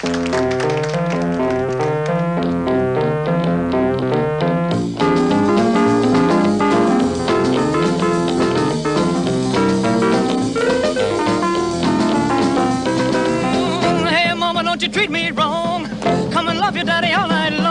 Mm, hey, mama, don't you treat me wrong. Come and love your daddy all night long.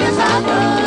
Deus.